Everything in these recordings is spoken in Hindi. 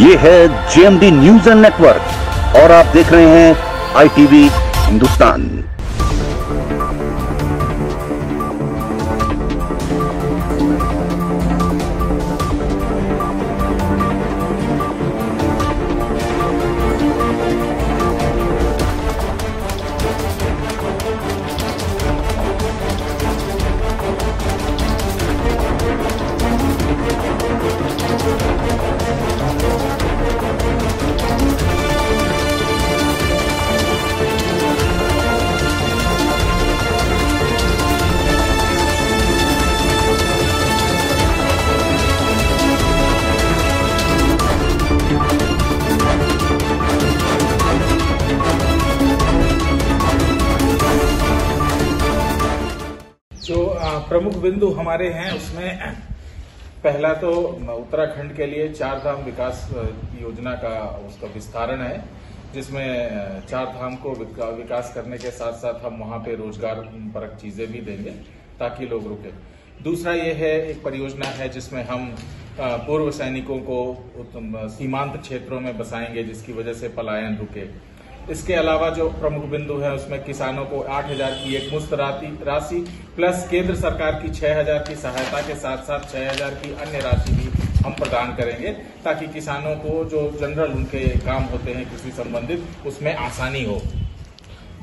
ये है जेएमडी न्यूज़ एंड नेटवर्क और आप देख रहे हैं आईटीवी हिंदुस्तान जो प्रमुख बिंदु हमारे हैं, उसमें पहला तो उत्तराखंड के लिए चार धाम विकास योजना का उसका विस्तारण है, जिसमें चार धाम को विकास करने के साथ साथ हम वहाँ पे रोज़गार परक चीज़ें भी देंगे, ताकि लोग रुके। दूसरा ये है, एक परियोजना है, जिसमें हम पूर्व सैनिकों को सीमांत क्षेत्रों में बसाएँगे, जिसकी वजह से पलायन रुके। इसके अलावा जो प्रमुख बिंदु है उसमें किसानों को 8000 की एक मुफ़्त राशि प्लस केंद्र सरकार की 6000 की सहायता के साथ साथ 6000 की अन्य राशि भी हम प्रदान करेंगे ताकि किसानों को जो जनरल उनके काम होते हैं कृषि संबंधित उसमें आसानी हो।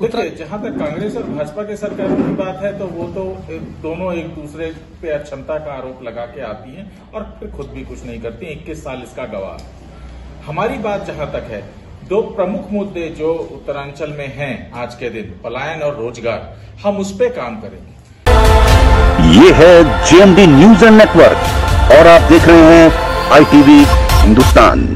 देखिए जहाँ तक कांग्रेस और भाजपा के सरकारों की बात है तो वो तो एक- दोनों एक दूसरे पे अक्षमता का आरोप लगा के आती हैं और फिर खुद भी कुछ नहीं करती इक्कीस साल इसका गवाह। हमारी बात जहाँ तक है दो प्रमुख मुद्दे जो उत्तरांचल में हैं आज के दिन, पलायन और रोज़गार। हम उस पर काम करेंगे। ये है जेएमडी न्यूज़ एंड नेटवर्क और आप देख रहे हैं आईटीवी हिंदुस्तान